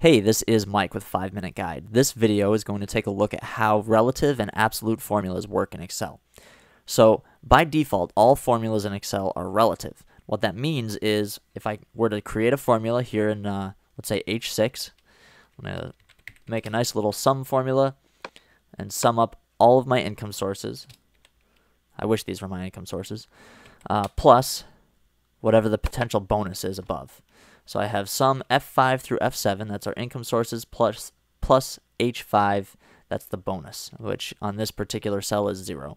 Hey, this is Mike with 5 Minute Guide. This video is going to take a look at how relative and absolute formulas work in Excel. So, by default, all formulas in Excel are relative. What that means is if I were to create a formula here in, uh, let's say, H6, I'm going to make a nice little sum formula and sum up all of my income sources. I wish these were my income sources. Uh, plus whatever the potential bonus is above. So I have sum F5 through F7, that's our income sources, plus, plus H5, that's the bonus, which on this particular cell is 0.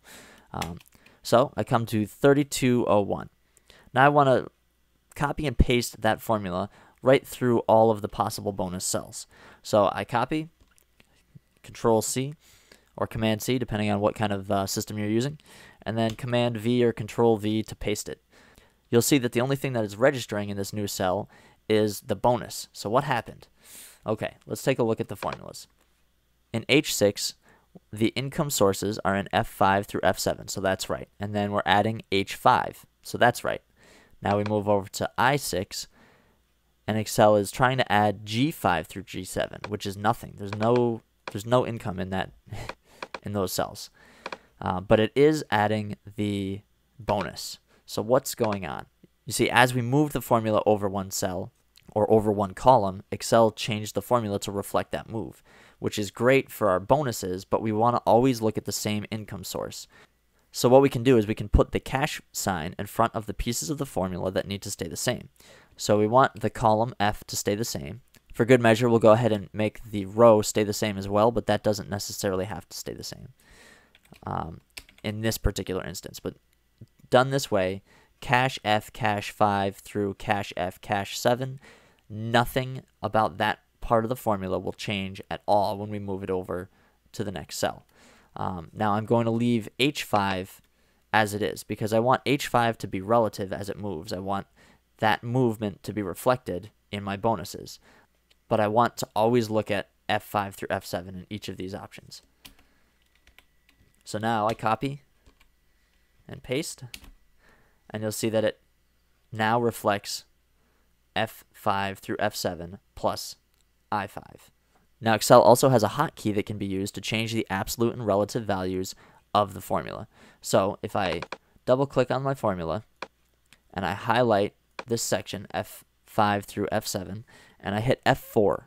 Um, so I come to 3201. Now I want to copy and paste that formula right through all of the possible bonus cells. So I copy, Control C, or Command C, depending on what kind of uh, system you're using, and then Command V or Control V to paste it. You'll see that the only thing that is registering in this new cell is the bonus. So what happened? Okay, let's take a look at the formulas. In H6, the income sources are in F5 through F7, so that's right. And then we're adding H5, so that's right. Now we move over to I6, and Excel is trying to add G5 through G7, which is nothing. There's no there's no income in that in those cells, uh, but it is adding the bonus. So what's going on? You see, as we moved the formula over one cell or over one column, Excel changed the formula to reflect that move, which is great for our bonuses, but we want to always look at the same income source. So what we can do is we can put the cash sign in front of the pieces of the formula that need to stay the same. So we want the column F to stay the same. For good measure, we'll go ahead and make the row stay the same as well, but that doesn't necessarily have to stay the same um, in this particular instance. But done this way, cash F, cash 5 through cash F, cash 7, nothing about that part of the formula will change at all when we move it over to the next cell. Um, now I'm going to leave H5 as it is because I want H5 to be relative as it moves. I want that movement to be reflected in my bonuses. But I want to always look at F5 through F7 in each of these options. So now I copy and paste and you'll see that it now reflects F5 through F7 plus I5. Now Excel also has a hotkey that can be used to change the absolute and relative values of the formula. So if I double click on my formula and I highlight this section F5 through F7 and I hit F4,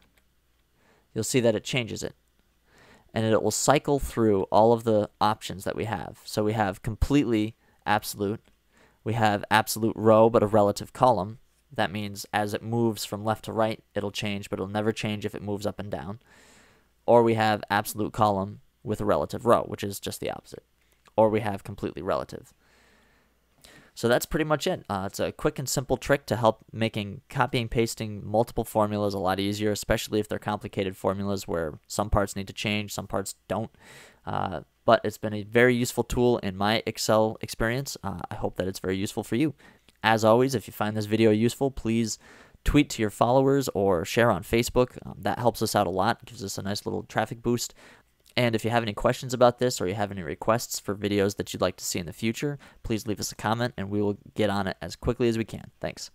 you'll see that it changes it. And it will cycle through all of the options that we have. So we have completely absolute, we have absolute row but a relative column. That means as it moves from left to right, it'll change, but it'll never change if it moves up and down. Or we have absolute column with a relative row, which is just the opposite. Or we have completely relative. So that's pretty much it. Uh, it's a quick and simple trick to help making copying pasting multiple formulas a lot easier, especially if they're complicated formulas where some parts need to change, some parts don't. Uh, but it's been a very useful tool in my Excel experience. Uh, I hope that it's very useful for you. As always, if you find this video useful, please tweet to your followers or share on Facebook. Um, that helps us out a lot, gives us a nice little traffic boost. And if you have any questions about this or you have any requests for videos that you'd like to see in the future, please leave us a comment and we will get on it as quickly as we can. Thanks.